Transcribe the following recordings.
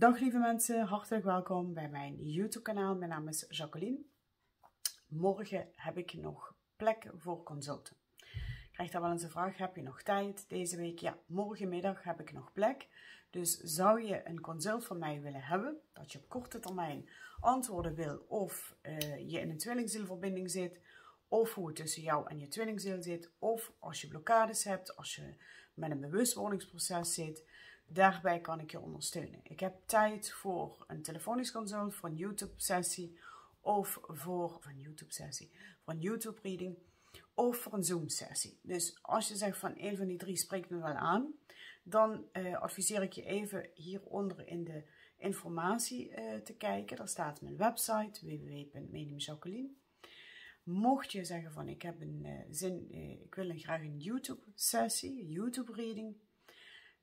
Dag lieve mensen, hartelijk welkom bij mijn YouTube kanaal. Mijn naam is Jacqueline. Morgen heb ik nog plek voor consulten. Ik krijg daar wel eens een vraag, heb je nog tijd deze week? Ja, morgenmiddag heb ik nog plek. Dus zou je een consult van mij willen hebben, dat je op korte termijn antwoorden wil of uh, je in een tweelingzielverbinding zit, of hoe het tussen jou en je tweelingziel zit, of als je blokkades hebt, als je met een bewustwordingsproces zit, Daarbij kan ik je ondersteunen. Ik heb tijd voor een telefonisch consult, voor een YouTube-sessie of voor, een YouTube-sessie, voor een YouTube-reading of voor een Zoom-sessie. Dus als je zegt van een van die drie spreekt me wel aan, dan uh, adviseer ik je even hieronder in de informatie uh, te kijken. Daar staat mijn website www.mediumjacqueline. Mocht je zeggen van ik heb een uh, zin, ik wil graag een YouTube-sessie, YouTube-reading,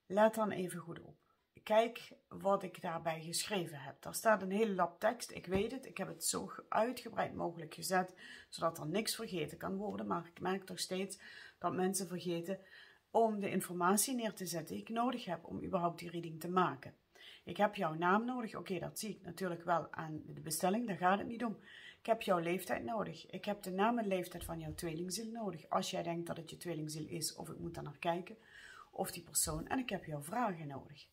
Let dan even goed op. Kijk wat ik daarbij geschreven heb. Daar staat een hele lap tekst. Ik weet het. Ik heb het zo uitgebreid mogelijk gezet, zodat er niks vergeten kan worden. Maar ik merk toch steeds dat mensen vergeten om de informatie neer te zetten die ik nodig heb om überhaupt die reading te maken. Ik heb jouw naam nodig. Oké, dat zie ik natuurlijk wel aan de bestelling. Daar gaat het niet om. Ik heb jouw leeftijd nodig. Ik heb de naam en leeftijd van jouw tweelingziel nodig. Als jij denkt dat het je tweelingziel is of ik moet daar naar kijken of die persoon en ik heb jouw vragen nodig.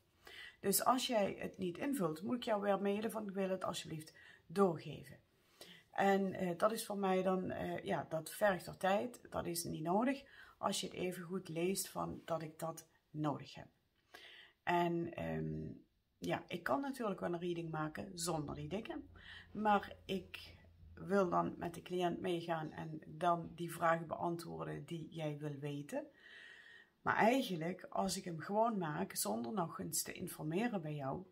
Dus als jij het niet invult, moet ik jou weer mailen van ik wil het alsjeblieft doorgeven. En uh, dat is voor mij dan, uh, ja, dat vergt er tijd, dat is niet nodig als je het even goed leest van dat ik dat nodig heb. En um, ja, ik kan natuurlijk wel een reading maken zonder die dikke, maar ik wil dan met de cliënt meegaan en dan die vragen beantwoorden die jij wil weten. Maar eigenlijk, als ik hem gewoon maak zonder nog eens te informeren bij jou,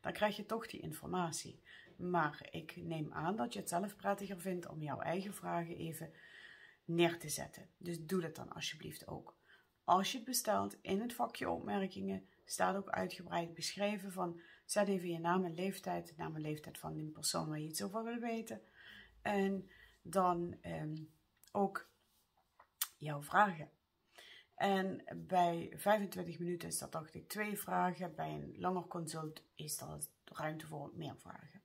dan krijg je toch die informatie. Maar ik neem aan dat je het zelf prettiger vindt om jouw eigen vragen even neer te zetten. Dus doe dat dan alsjeblieft ook. Als je het bestelt, in het vakje opmerkingen staat ook uitgebreid beschreven van zet even je naam en leeftijd, naam en leeftijd van die persoon waar je iets over wil weten. En dan ehm, ook jouw vragen. En bij 25 minuten is dat, dacht ik, twee vragen. Bij een langer consult is er ruimte voor meer vragen.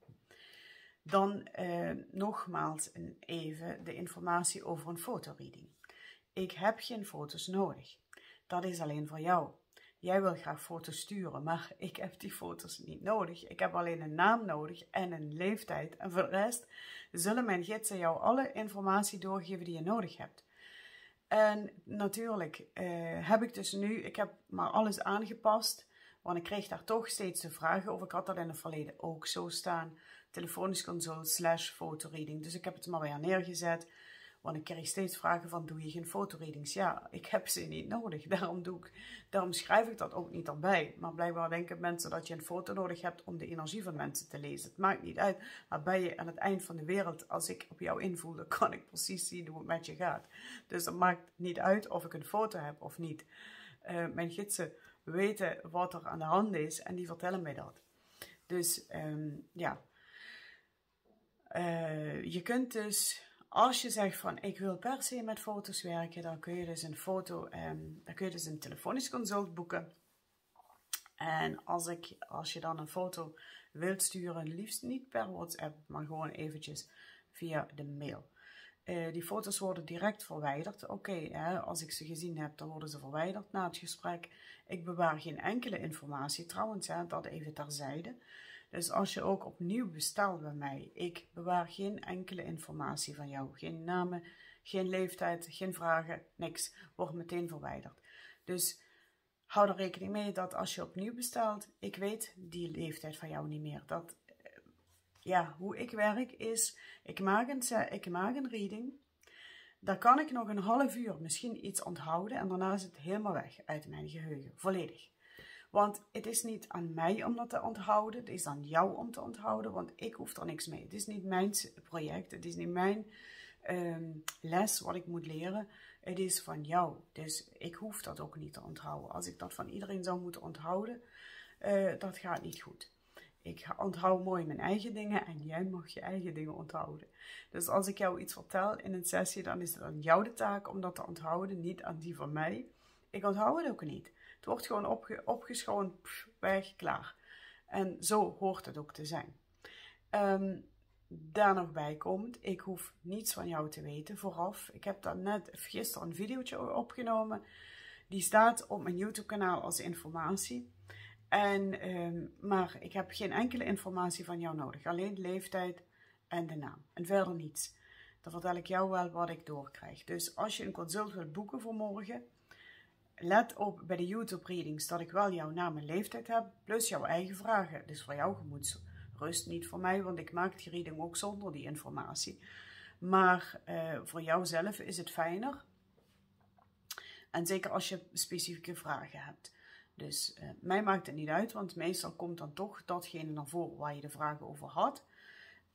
Dan eh, nogmaals even de informatie over een fotoreading. Ik heb geen foto's nodig. Dat is alleen voor jou. Jij wil graag foto's sturen, maar ik heb die foto's niet nodig. Ik heb alleen een naam nodig en een leeftijd. En voor de rest zullen mijn gidsen jou alle informatie doorgeven die je nodig hebt. En natuurlijk uh, heb ik dus nu, ik heb maar alles aangepast. Want ik kreeg daar toch steeds de vragen over. Ik had dat in het verleden ook zo staan. Telefonisch consult slash fotoreading. Dus ik heb het maar weer neergezet. Want ik kreeg steeds vragen van, doe je geen fotoreadings? Ja, ik heb ze niet nodig. Daarom, doe ik, daarom schrijf ik dat ook niet erbij. Maar blijkbaar denken mensen dat je een foto nodig hebt om de energie van mensen te lezen. Het maakt niet uit. Maar ben je aan het eind van de wereld, als ik op jou invoel, dan kan ik precies zien hoe het met je gaat. Dus het maakt niet uit of ik een foto heb of niet. Uh, mijn gidsen weten wat er aan de hand is en die vertellen mij dat. Dus um, ja, uh, je kunt dus als je zegt van ik wil per se met foto's werken, dan kun je dus een foto, um, dan kun je dus een telefonisch consult boeken. En als, ik, als je dan een foto wilt sturen, liefst niet per WhatsApp, maar gewoon eventjes via de mail. Uh, die foto's worden direct verwijderd. Oké, als ik ze gezien heb, dan worden ze verwijderd na het gesprek. Ik bewaar geen enkele informatie. Trouwens, hè, dat even terzijde. Dus als je ook opnieuw bestelt bij mij, ik bewaar geen enkele informatie van jou. Geen namen, geen leeftijd, geen vragen, niks. Wordt meteen verwijderd. Dus hou er rekening mee dat als je opnieuw bestelt, ik weet die leeftijd van jou niet meer. Dat, eh, ja, hoe ik werk is, ik maak een, ik maak een reading. Daar kan ik nog een half uur misschien iets onthouden en daarna is het helemaal weg uit mijn geheugen, volledig. Want het is niet aan mij om dat te onthouden. Het is aan jou om te onthouden, want ik hoef er niks mee. Het is niet mijn project. Het is niet mijn um, les wat ik moet leren. Het is van jou. Dus ik hoef dat ook niet te onthouden. Als ik dat van iedereen zou moeten onthouden, uh, dat gaat niet goed. Ik onthoud mooi mijn eigen dingen en jij mag je eigen dingen onthouden. Dus als ik jou iets vertel in een sessie, dan is het aan jou de taak om dat te onthouden, niet aan die van mij. Ik onthoud het ook niet. Wordt gewoon opge opgeschoven, weg, klaar. En zo hoort het ook te zijn. Um, daar nog bij komt, ik hoef niets van jou te weten vooraf. Ik heb daar net gisteren een videootje opgenomen. Die staat op mijn YouTube kanaal als informatie. En, um, maar ik heb geen enkele informatie van jou nodig. Alleen de leeftijd en de naam. En verder niets. Dan vertel ik jou wel wat ik doorkrijg. Dus als je een consult wilt boeken voor morgen, let op bij de YouTube readings dat ik wel jouw naam en leeftijd heb, plus jouw eigen vragen. Dus voor jouw gemoedsrust, niet voor mij, want ik maak die reading ook zonder die informatie. Maar uh, voor jouzelf is het fijner. En zeker als je specifieke vragen hebt. Dus uh, mij maakt het niet uit, want meestal komt dan toch datgene naar voren waar je de vragen over had.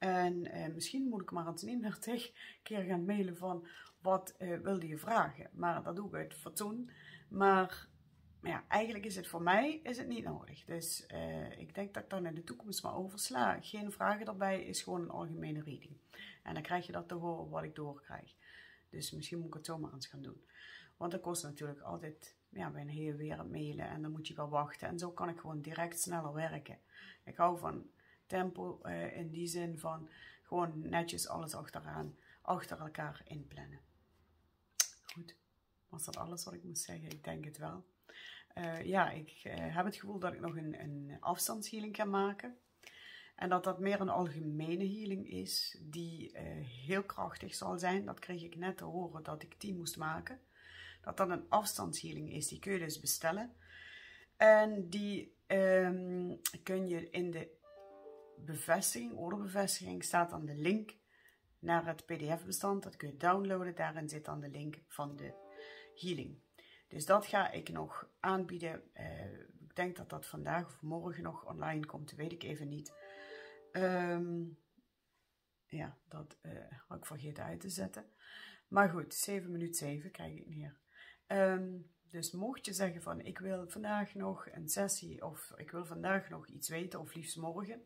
En uh, misschien moet ik maar eens niet meer tegen keer gaan mailen van wat uh, wilde je vragen. Maar dat doe ik uit fatsoen. Maar ja, eigenlijk is het voor mij is het niet nodig. Dus uh, ik denk dat ik dan in de toekomst maar oversla. Geen vragen erbij is gewoon een algemene reading. En dan krijg je dat te horen wat ik doorkrijg. Dus misschien moet ik het zomaar eens gaan doen. Want dat kost natuurlijk altijd ja, bij een hele wereld mailen en dan moet je wel wachten. En zo kan ik gewoon direct sneller werken. Ik hou van tempo uh, in die zin van gewoon netjes alles achteraan, achter elkaar inplannen. Goed, was dat alles wat ik moest zeggen? Ik denk het wel. Uh, ja, ik uh, heb het gevoel dat ik nog een, een afstandshealing kan maken. En dat dat meer een algemene healing is, die heel krachtig zal zijn. Dat kreeg ik net te horen dat ik die moest maken. Dat dat een afstandshealing is, die kun je dus bestellen. En die um, kun je in de bevestiging, orderbevestiging, staat dan de link naar het pdf-bestand. Dat kun je downloaden. Daarin zit dan de link van de healing. Dus dat ga ik nog aanbieden. Uh, ik denk dat dat vandaag of morgen nog online komt. Weet ik even niet. Um, ja, dat uh, had ik vergeten uit te zetten. Maar goed, 7 minuten 7 krijg ik neer. Um, dus mocht je zeggen van ik wil vandaag nog een sessie of ik wil vandaag nog iets weten of liefst morgen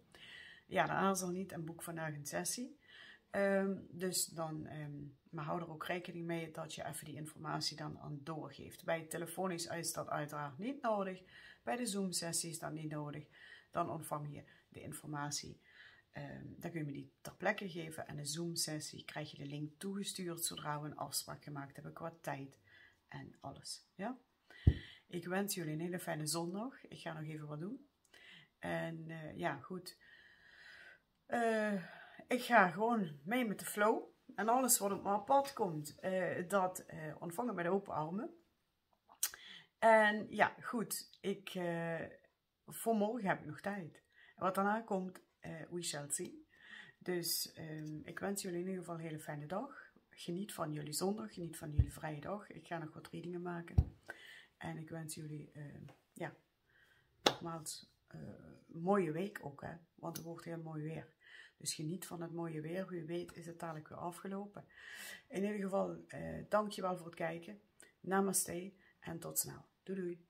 ja, dan aarzel niet en boek vandaag een sessie. Um, dus dan, um, maar hou er ook rekening mee dat je even die informatie dan aan doorgeeft. Bij telefonisch is dat uiteraard niet nodig. Bij de Zoom-sessie is dat niet nodig. Dan ontvang je de informatie. Um, dan kun je me die ter plekke geven. En de Zoom-sessie krijg je de link toegestuurd zodra we een afspraak gemaakt hebben qua tijd en alles. Ja? Ik wens jullie een hele fijne zondag. Ik ga nog even wat doen. En uh, ja, goed. Uh, ik ga gewoon mee met de flow. En alles wat op mijn pad komt, uh, dat uh, ontvangen met open armen. En ja, goed. Ik, voor morgen heb ik nog tijd. Wat daarna komt, we shall see. Dus um, ik wens jullie in ieder geval een hele fijne dag. Geniet van jullie zondag, geniet van jullie vrije dag. Ik ga nog wat readingen maken. En ik wens jullie, ja, nogmaals, mooie week ook, hè. Want het wordt heel mooi weer. Dus geniet van het mooie weer. Wie weet is het dadelijk weer afgelopen. In ieder geval, eh, dankjewel voor het kijken. Namaste en tot snel. Doei doei.